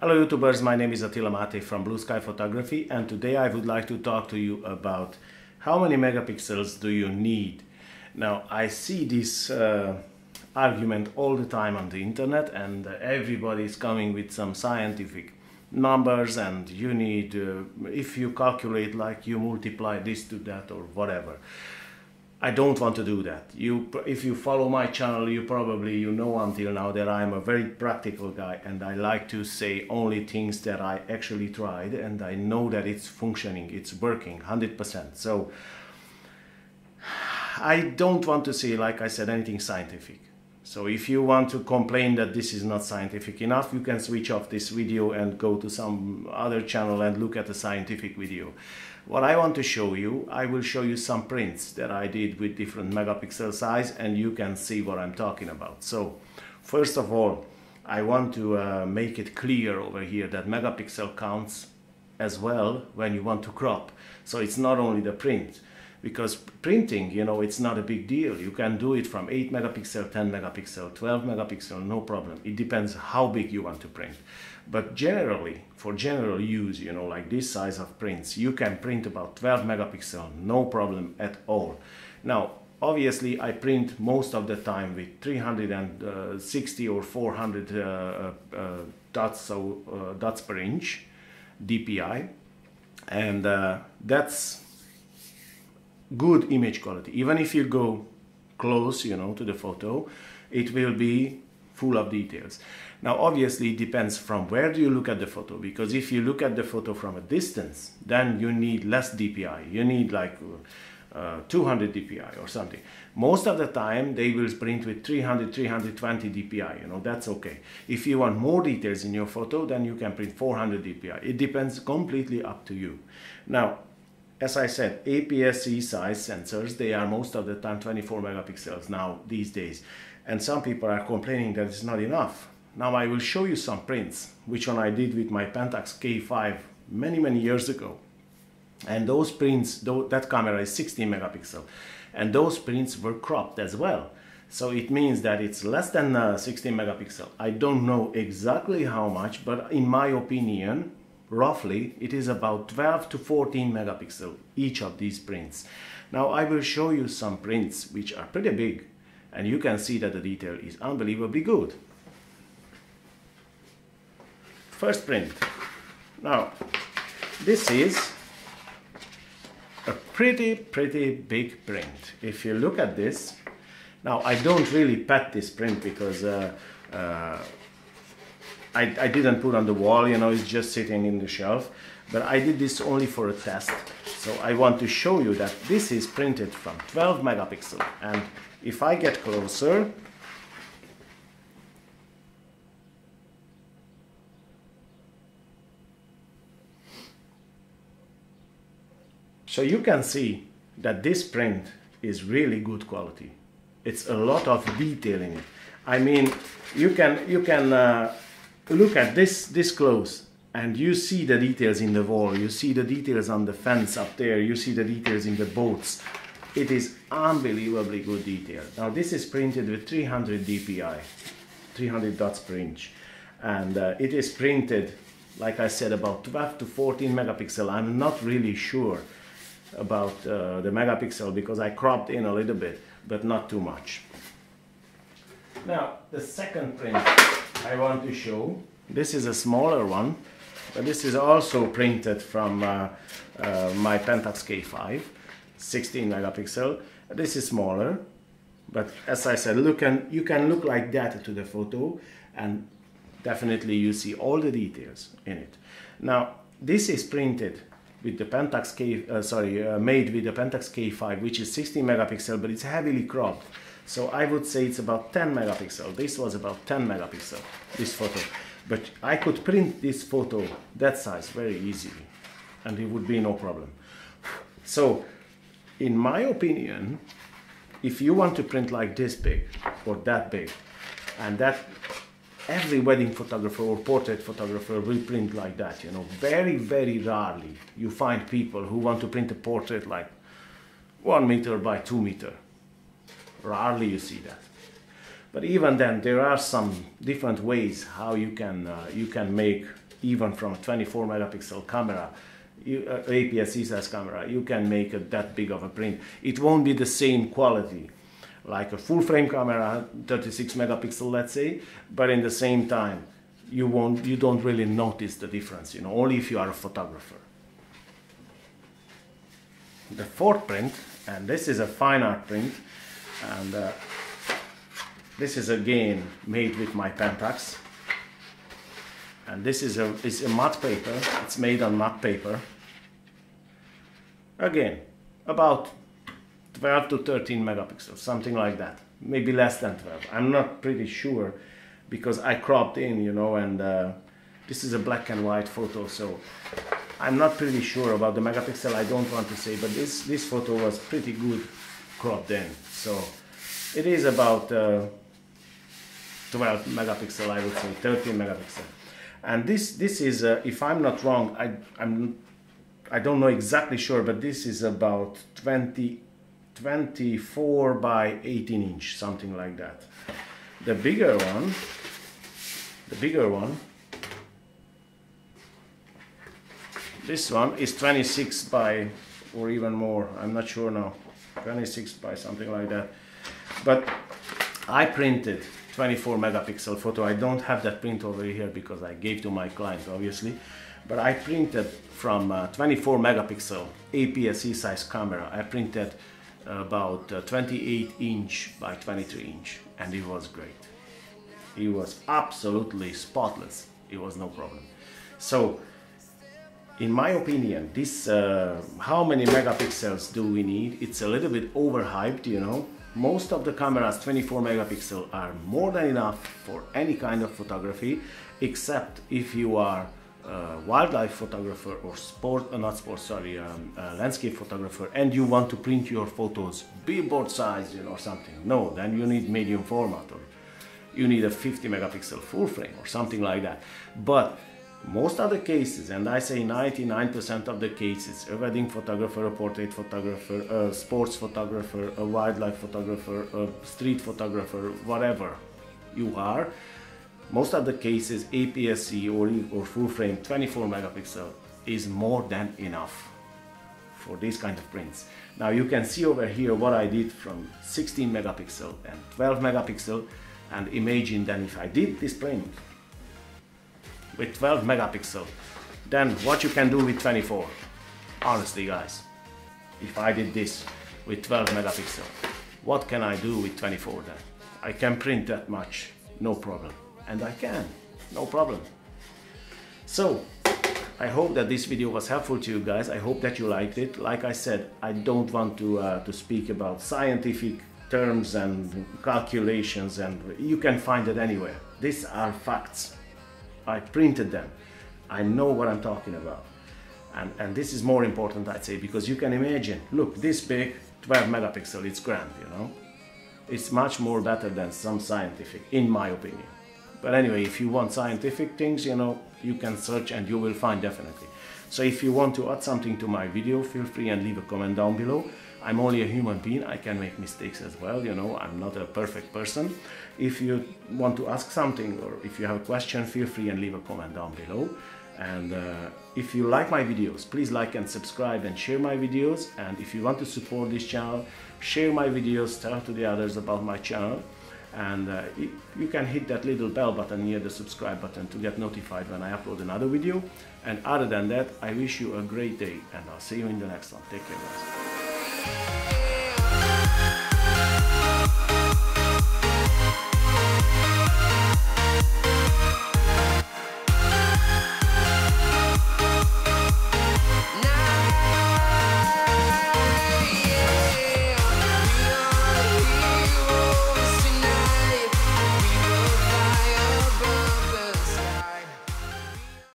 Hello YouTubers, my name is Attila Mate from Blue Sky Photography and today I would like to talk to you about how many megapixels do you need. Now I see this uh, argument all the time on the internet and everybody is coming with some scientific numbers and you need, uh, if you calculate like you multiply this to that or whatever. I don't want to do that. You, if you follow my channel, you probably you know until now that I'm a very practical guy and I like to say only things that I actually tried and I know that it's functioning, it's working 100%. So I don't want to say, like I said, anything scientific. So if you want to complain that this is not scientific enough, you can switch off this video and go to some other channel and look at a scientific video. What I want to show you, I will show you some prints that I did with different megapixel size and you can see what I'm talking about. So first of all, I want to uh, make it clear over here that megapixel counts as well when you want to crop. So it's not only the print because printing, you know, it's not a big deal. You can do it from 8 megapixel, 10 megapixel, 12 megapixel, no problem. It depends how big you want to print. But generally, for general use, you know, like this size of prints, you can print about 12 megapixel, no problem at all. Now, obviously, I print most of the time with 360 or 400 uh, uh, dots, so, uh, dots per inch DPI. And uh, that's good image quality. Even if you go close, you know, to the photo, it will be full of details. Now, obviously, it depends from where do you look at the photo, because if you look at the photo from a distance, then you need less DPI. You need like uh, 200 DPI or something. Most of the time, they will print with 300, 320 DPI, you know, that's okay. If you want more details in your photo, then you can print 400 DPI. It depends completely up to you. Now, as I said, APS-C size sensors, they are most of the time 24 megapixels now these days. And some people are complaining that it's not enough. Now I will show you some prints, which one I did with my Pentax K5 many, many years ago. And those prints, though, that camera is 16 megapixel. And those prints were cropped as well. So it means that it's less than uh, 16 megapixel. I don't know exactly how much, but in my opinion, roughly it is about 12 to 14 megapixel each of these prints. Now I will show you some prints which are pretty big and you can see that the detail is unbelievably good. First print. Now this is a pretty pretty big print. If you look at this now I don't really pet this print because uh, uh, I, I didn't put on the wall, you know, it's just sitting in the shelf. But I did this only for a test. So I want to show you that this is printed from 12 megapixel. And if I get closer, So you can see that this print is really good quality. It's a lot of detail in it. I mean, you can, you can uh, look at this this close and you see the details in the wall. You see the details on the fence up there. You see the details in the boats. It is unbelievably good detail. Now this is printed with 300 dpi 300 dots per inch. And uh, it is printed like I said about 12 to 14 megapixel. I'm not really sure about uh, the megapixel because I cropped in a little bit but not too much. Now the second print I want to show. This is a smaller one, but this is also printed from uh, uh, my Pentax K5, 16 megapixel. This is smaller, but as I said, look and you can look like that to the photo, and definitely you see all the details in it. Now, this is printed with the Pentax K, uh, sorry, uh, made with the Pentax K5, which is 16 megapixel, but it's heavily cropped. So I would say it's about 10 megapixel. This was about 10 megapixel, this photo. But I could print this photo that size very easily and it would be no problem. So in my opinion, if you want to print like this big or that big, and that every wedding photographer or portrait photographer will print like that, you know, very, very rarely you find people who want to print a portrait like one meter by two meter. Rarely you see that. But even then, there are some different ways how you can uh, you can make even from a 24 megapixel camera, uh, APS-C size camera, you can make a, that big of a print. It won't be the same quality like a full frame camera, 36 megapixel, let's say, but in the same time, you won't, you don't really notice the difference, you know, only if you are a photographer. The fourth print, and this is a fine art print, and uh, this is again made with my Pentax. And this is a, is a matte paper, it's made on matte paper. Again, about 12 to 13 megapixels, something like that. Maybe less than 12. I'm not pretty sure because I cropped in, you know, and uh, this is a black and white photo, so I'm not pretty sure about the megapixel. I don't want to say, but this, this photo was pretty good cropped in. So it is about uh, 12 megapixel, I would say, 13 megapixel. And this, this is, uh, if I'm not wrong, I, I'm, I don't know exactly sure, but this is about 20, 24 by 18 inch, something like that. The bigger one, the bigger one, this one is 26 by, or even more, I'm not sure now, 26 by something like that. But I printed 24 megapixel photo. I don't have that print over here because I gave to my client obviously. But I printed from uh, 24 megapixel APS-C size camera. I printed about uh, 28 inch by 23 inch and it was great. It was absolutely spotless. It was no problem. So in my opinion, this uh, how many megapixels do we need? It's a little bit overhyped, you know. Most of the cameras 24 megapixel are more than enough for any kind of photography, except if you are a wildlife photographer or sport, uh, not sport, sorry, um, landscape photographer, and you want to print your photos billboard size, you know, or something. No, then you need medium format or you need a 50 megapixel full frame or something like that. But most of the cases, and I say 99% of the cases, a wedding photographer, a portrait photographer, a sports photographer, a wildlife photographer, a street photographer, whatever you are, most of the cases APS-C or, or full frame 24 megapixel is more than enough for these kind of prints. Now you can see over here what I did from 16 megapixel and 12 megapixel and imagine then if I did this print with 12 megapixel then what you can do with 24 honestly guys if I did this with 12 megapixel what can I do with 24 then? I can print that much no problem. And I can no problem. So I hope that this video was helpful to you guys. I hope that you liked it. Like I said I don't want to uh, to speak about scientific terms and calculations and you can find it anywhere. These are facts I printed them. I know what I'm talking about. And, and this is more important, I'd say, because you can imagine, look, this big, 12 megapixel, it's grand, you know? It's much more better than some scientific, in my opinion. But anyway, if you want scientific things, you know, you can search and you will find definitely. So if you want to add something to my video, feel free and leave a comment down below. I'm only a human being, I can make mistakes as well, you know, I'm not a perfect person. If you want to ask something or if you have a question, feel free and leave a comment down below. And uh, if you like my videos, please like and subscribe and share my videos. And if you want to support this channel, share my videos, tell to the others about my channel. And uh, you can hit that little bell button near the subscribe button to get notified when I upload another video. And other than that, I wish you a great day and I'll see you in the next one. Take care guys. Yeah.